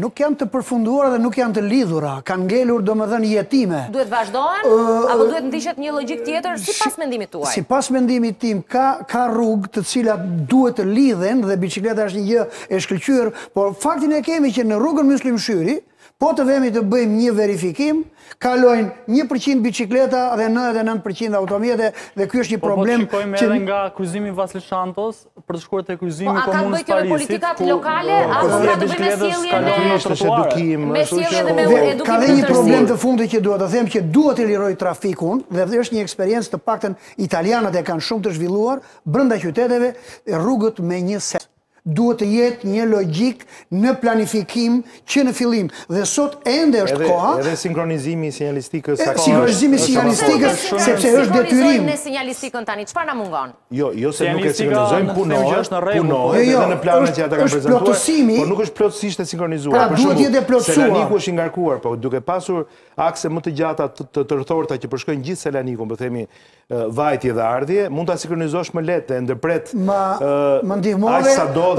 Nuk janë të përfunduara dhe nuk janë të lidhura, kanë ngelur domethënë jetime. Duhet vazhdohen apo duhet ndiqet një logjikë tjetër sipas mendimit tuaj? Sipas mendimit tim ka ka rrugë të cilat duhet të lidhen dhe biçikleta është një gjë e shkëlqyer, por faktin e kemi që në rrugën Myslim Shyri, po të vemi të bëjmë një verifikim, kalojnë një për qind biçikleta dhe nëntëdhjetë e nëntë për qind automjete dhe ky është një problem që Po po të shikojmë edhe nga kryqëzimi Vasil Shantos, për të shkuar tek kryqëzimi i komunës së Parisit. Po a ka të bëjë kjo me politikat lokale apo ka të bëjë me sjelljen e trotuarit? Me sjelljen dhe me edukimin. Ka dhe një problem të fundit që duhet të them që duhet të lirojë trafikun dhe është një eksperiencë të paktën italianët e kanë shumë të zhvilluar brenda qyteteve rrugët me një sens duhet të jetë një logjikë në planifikim që në fillim dhe sot ende është koha edhe sinkronizimi i sinjalistikës sinkronizimi i sinjalistikës sepse është detyrim sinkronizojmë sinjalistikën tani çfarë na mungon Jo, jo se nuk e sinkronizojmë, punohet, punohet, jo, jo, edhe në planet që ata kanë prezentuar, por nuk është plotësisht e sinkronizuar. Pra, duhet jetë e plotësuar. Selaniku është i ngarkuar, po duke pasur akse më të gjata të tërthorta që përshkojnë gjithë Selanikun, po themi vajtje dhe ardhje, mund ta sinkronizosh më lehtë dhe ndërpret më ndihmove,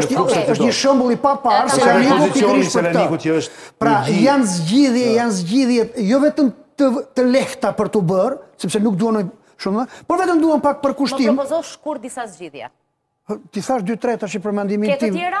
është një shëmbull i paparë, se e një pozicioni Selaniku që është Pra, janë zgjidhje, janë zgjidhje, jo vetëm të lehta për të bërë, sepse nuk duan Shumë, por vetëm duan pak përkushtim. Më propozo shkurt disa zgjidhje. T'i thashë 2-3 tashi për mendimin tim. Ke të tjera?